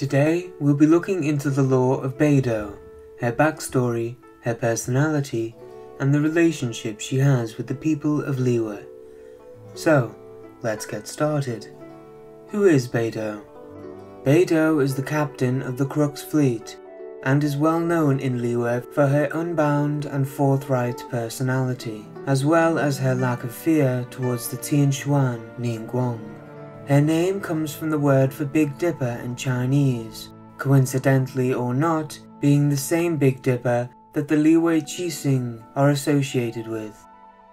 Today, we'll be looking into the lore of Beidou, her backstory, her personality, and the relationship she has with the people of Liyue. So, let's get started. Who is Beidou? Beidou is the captain of the Crux fleet and is well known in Liyue for her unbound and forthright personality, as well as her lack of fear towards the Tianquan Ningguang. Her name comes from the word for Big Dipper in Chinese, coincidentally or not, being the same Big Dipper that the Liyue Qixing are associated with.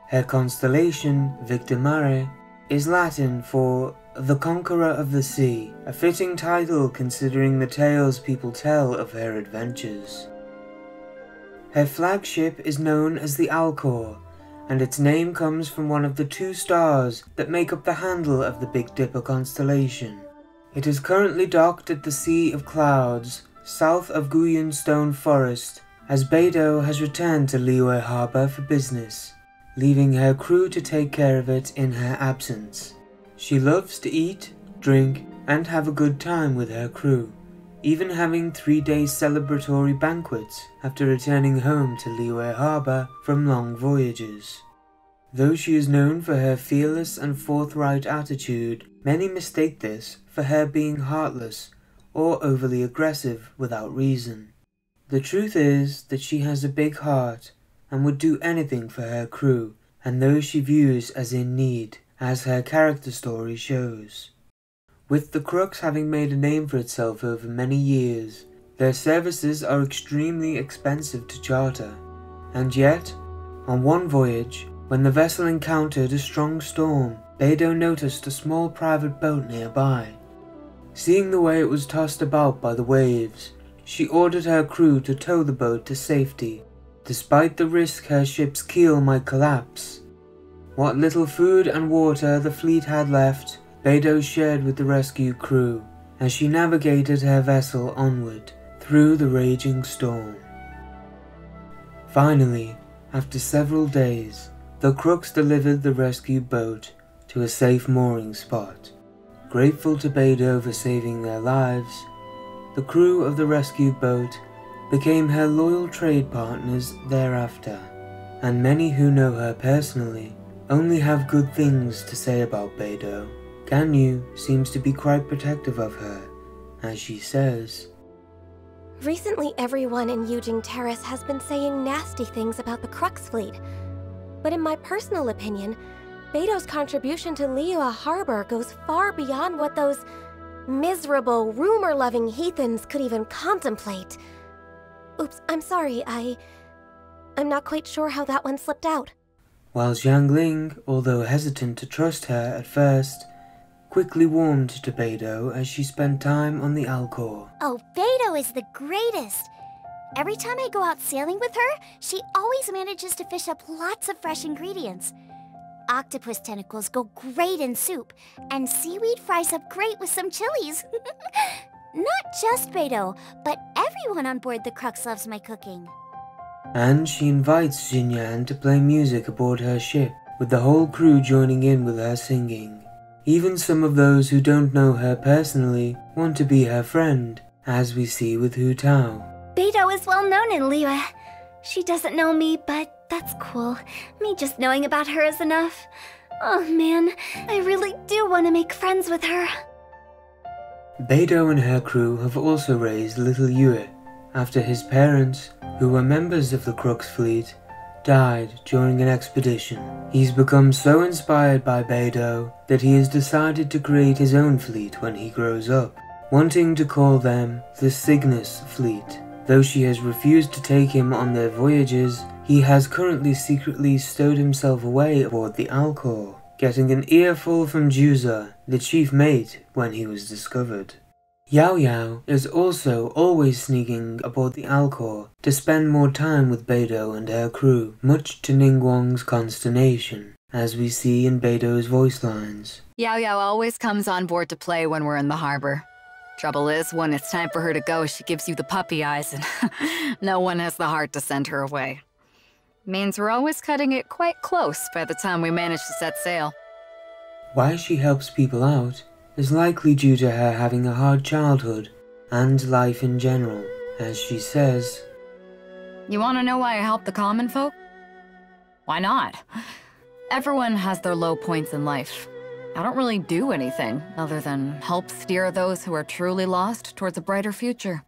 Her constellation, Victor Mare, is Latin for the Conqueror of the Sea, a fitting title considering the tales people tell of her adventures. Her flagship is known as the Alcor, and its name comes from one of the two stars that make up the handle of the Big Dipper constellation. It is currently docked at the Sea of Clouds, south of Guyun Stone Forest, as Beidou has returned to Liyue Harbor for business, leaving her crew to take care of it in her absence. She loves to eat, drink, and have a good time with her crew, even having three day celebratory banquets after returning home to Liyue Harbor from long voyages. Though she is known for her fearless and forthright attitude, many mistake this for her being heartless or overly aggressive without reason. The truth is that she has a big heart and would do anything for her crew and those she views as in need as her character story shows. With the Crux having made a name for itself over many years, their services are extremely expensive to charter. And yet, on one voyage, when the vessel encountered a strong storm, Beidou noticed a small private boat nearby. Seeing the way it was tossed about by the waves, she ordered her crew to tow the boat to safety, despite the risk her ship's keel might collapse. What little food and water the fleet had left, Beidou shared with the rescue crew as she navigated her vessel onward through the raging storm. Finally, after several days, the Crux delivered the rescue boat to a safe mooring spot. Grateful to Beidou for saving their lives, the crew of the rescue boat became her loyal trade partners thereafter, and many who know her personally only have good things to say about Beidou. Ganyu seems to be quite protective of her, as she says. Recently, everyone in Yujing Terrace has been saying nasty things about the Crux fleet. But in my personal opinion, Beidou's contribution to Liyue Harbor goes far beyond what those miserable, rumor-loving heathens could even contemplate. Oops, I'm sorry, I... I'm not quite sure how that one slipped out while Xiangling, although hesitant to trust her at first, quickly warmed to Beidou as she spent time on the Alcor. Oh, Beidou is the greatest! Every time I go out sailing with her, she always manages to fish up lots of fresh ingredients. Octopus tentacles go great in soup, and seaweed fries up great with some chilies. Not just Beidou, but everyone on board the Crux loves my cooking and she invites Xinyan to play music aboard her ship, with the whole crew joining in with her singing. Even some of those who don't know her personally want to be her friend, as we see with Hu Tao. Beidou is well known in Liyue. She doesn't know me, but that's cool. Me just knowing about her is enough. Oh man, I really do want to make friends with her. Beidou and her crew have also raised little Yue, after his parents, who were members of the Crux fleet, died during an expedition. He's become so inspired by Beidou that he has decided to create his own fleet when he grows up, wanting to call them the Cygnus fleet. Though she has refused to take him on their voyages, he has currently secretly stowed himself away aboard the Alcor, getting an earful from Juza, the chief mate, when he was discovered. Yao Yao is also always sneaking aboard the Alcor to spend more time with Beidou and her crew, much to Ningguang's consternation, as we see in Beidou's voice lines. Yao Yao always comes on board to play when we're in the harbor. Trouble is, when it's time for her to go, she gives you the puppy eyes, and no one has the heart to send her away. Means we're always cutting it quite close by the time we manage to set sail. Why she helps people out is likely due to her having a hard childhood and life in general, as she says, You want to know why I help the common folk? Why not? Everyone has their low points in life. I don't really do anything other than help steer those who are truly lost towards a brighter future.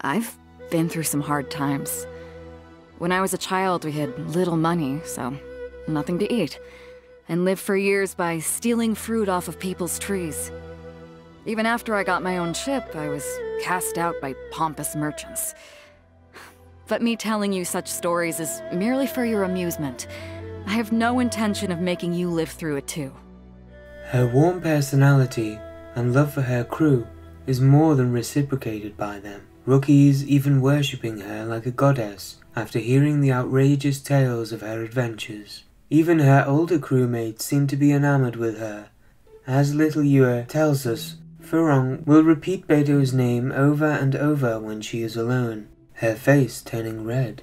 I've been through some hard times. When I was a child, we had little money, so nothing to eat, and lived for years by stealing fruit off of people's trees. Even after I got my own ship, I was cast out by pompous merchants. But me telling you such stories is merely for your amusement. I have no intention of making you live through it too. Her warm personality and love for her crew is more than reciprocated by them, rookies even worshipping her like a goddess after hearing the outrageous tales of her adventures. Even her older crewmates seem to be enamored with her. As little Yue tells us, Furong will repeat Beidou's name over and over when she is alone, her face turning red.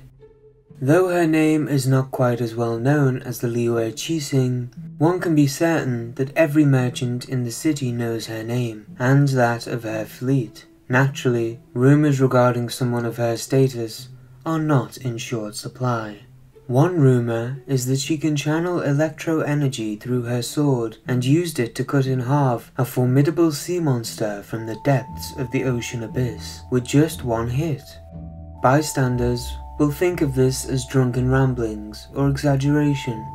Though her name is not quite as well known as the Liyue Qixing, one can be certain that every merchant in the city knows her name, and that of her fleet. Naturally, rumors regarding someone of her status are not in short supply. One rumor is that she can channel electro energy through her sword and used it to cut in half a formidable sea monster from the depths of the ocean abyss with just one hit. Bystanders will think of this as drunken ramblings or exaggeration,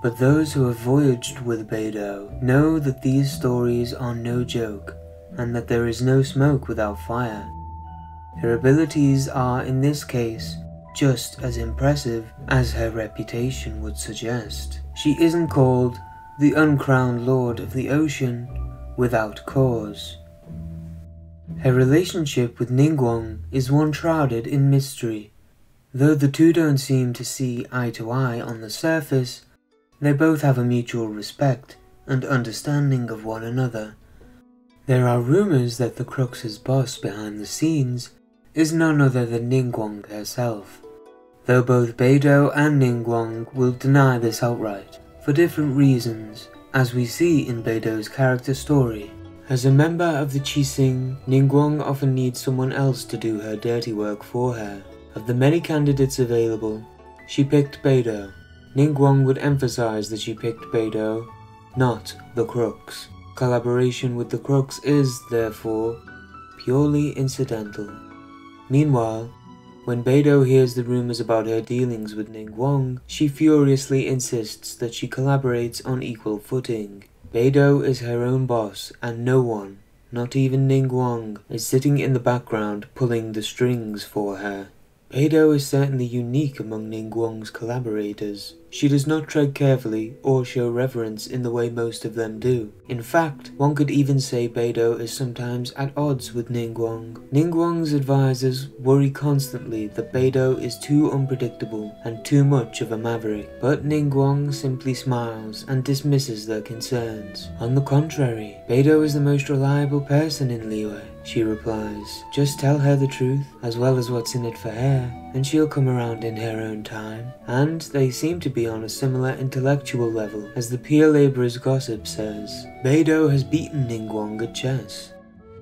but those who have voyaged with Beidou know that these stories are no joke and that there is no smoke without fire. Her abilities are, in this case, just as impressive as her reputation would suggest. She isn't called the uncrowned lord of the ocean without cause. Her relationship with Ningguang is one shrouded in mystery. Though the two don't seem to see eye to eye on the surface, they both have a mutual respect and understanding of one another. There are rumors that the Crux's boss behind the scenes is none other than Ningguang herself, though both Beidou and Ningguang will deny this outright, for different reasons, as we see in Beidou's character story. As a member of the Qixing, Ningguang often needs someone else to do her dirty work for her. Of the many candidates available, she picked Beidou. Ningguang would emphasize that she picked Beidou, not the Crux. Collaboration with the Crux is, therefore, purely incidental. Meanwhile, when Beidou hears the rumors about her dealings with Ningguang, she furiously insists that she collaborates on equal footing. Beidou is her own boss, and no one, not even Ningguang, is sitting in the background pulling the strings for her. Beidou is certainly unique among Ningguang's collaborators. She does not tread carefully or show reverence in the way most of them do. In fact, one could even say Beidou is sometimes at odds with Ningguang. Ningguang's advisors worry constantly that Beidou is too unpredictable and too much of a maverick, but Ningguang simply smiles and dismisses their concerns. On the contrary, Beidou is the most reliable person in Liyue. She replies, Just tell her the truth, as well as what's in it for her, and she'll come around in her own time. And they seem to be on a similar intellectual level, as the pier labourer's gossip says. Beidou has beaten Ningguang at chess.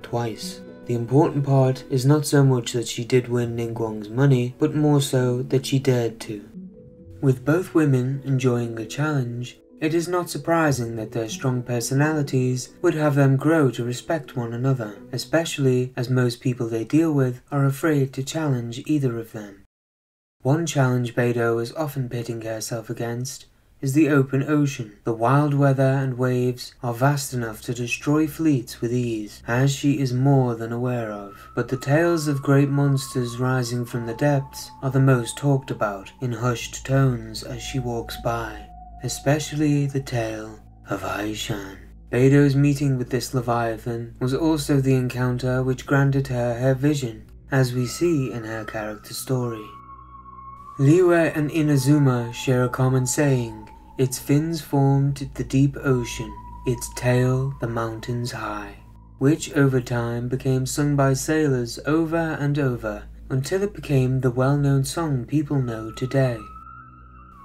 Twice. The important part is not so much that she did win Ningguang's money, but more so that she dared to. With both women enjoying a challenge, it is not surprising that their strong personalities would have them grow to respect one another, especially as most people they deal with are afraid to challenge either of them. One challenge Beidou is often pitting herself against is the open ocean. The wild weather and waves are vast enough to destroy fleets with ease, as she is more than aware of. But the tales of great monsters rising from the depths are the most talked about in hushed tones as she walks by especially the tale of Haishan. Beidou's meeting with this leviathan was also the encounter which granted her her vision, as we see in her character story. Liyue and Inazuma share a common saying, its fins formed the deep ocean, its tail the mountains high, which over time became sung by sailors over and over until it became the well-known song people know today.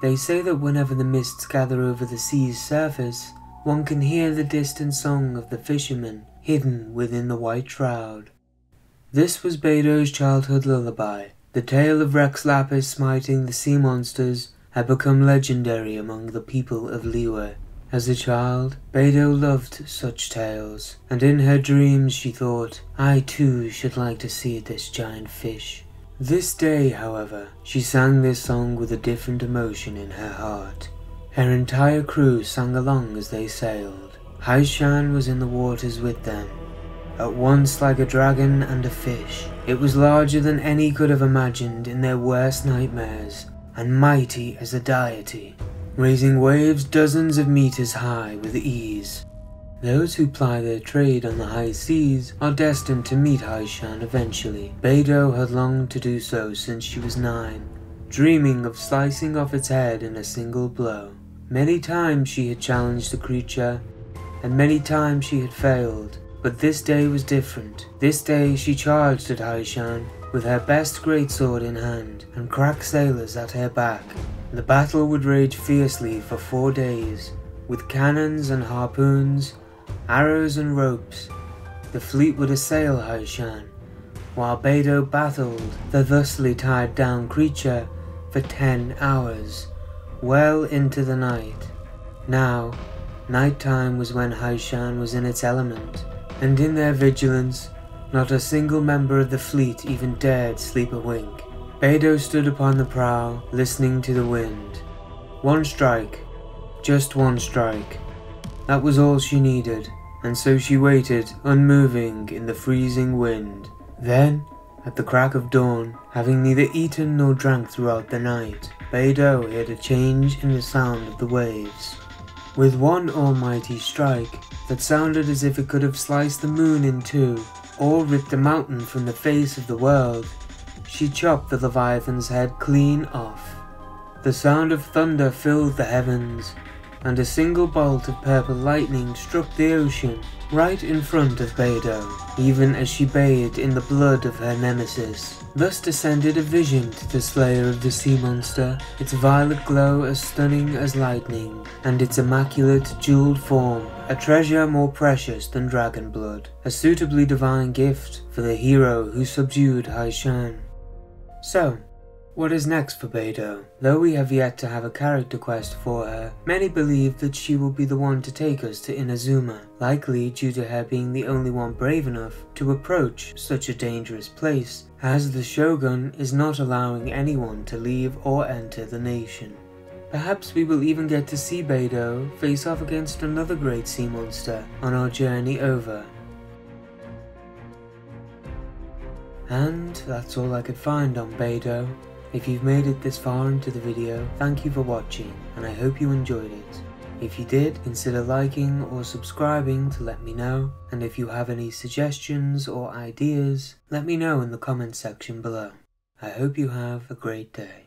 They say that whenever the mists gather over the sea's surface, one can hear the distant song of the fishermen hidden within the white shroud. This was Beidou's childhood lullaby. The tale of Rex Lapis smiting the sea monsters had become legendary among the people of Liyue. As a child, Beidou loved such tales, and in her dreams she thought, I too should like to see this giant fish. This day, however, she sang this song with a different emotion in her heart. Her entire crew sang along as they sailed. Haishan was in the waters with them. At once like a dragon and a fish, it was larger than any could have imagined in their worst nightmares, and mighty as a deity raising waves dozens of meters high with ease. Those who ply their trade on the high seas are destined to meet Haishan eventually. Beidou had longed to do so since she was nine, dreaming of slicing off its head in a single blow. Many times she had challenged the creature, and many times she had failed, but this day was different. This day she charged at Haishan with her best greatsword in hand, and crack sailors at her back. The battle would rage fiercely for four days, with cannons and harpoons, arrows and ropes. The fleet would assail Haishan, while Beidou battled the thusly tied down creature for ten hours, well into the night. Now, night time was when Haishan was in its element, and in their vigilance, not a single member of the fleet even dared sleep a wink. Beidou stood upon the prow, listening to the wind. One strike. Just one strike. That was all she needed, and so she waited, unmoving in the freezing wind. Then, at the crack of dawn, having neither eaten nor drank throughout the night, Beidou heard a change in the sound of the waves. With one almighty strike that sounded as if it could have sliced the moon in two, or ripped a mountain from the face of the world, she chopped the Leviathan's head clean off. The sound of thunder filled the heavens, and a single bolt of purple lightning struck the ocean right in front of Beidou, even as she bathed in the blood of her nemesis. Thus descended a vision to the slayer of the sea monster, its violet glow as stunning as lightning, and its immaculate jeweled form a treasure more precious than dragon blood, a suitably divine gift for the hero who subdued Haishan. So, what is next for Beidou? Though we have yet to have a character quest for her, many believe that she will be the one to take us to Inazuma, likely due to her being the only one brave enough to approach such a dangerous place, as the Shogun is not allowing anyone to leave or enter the nation. Perhaps we will even get to see Beidou face off against another great sea monster on our journey over And that's all I could find on Beidou. If you've made it this far into the video, thank you for watching and I hope you enjoyed it. If you did, consider liking or subscribing to let me know, and if you have any suggestions or ideas, let me know in the comments section below. I hope you have a great day.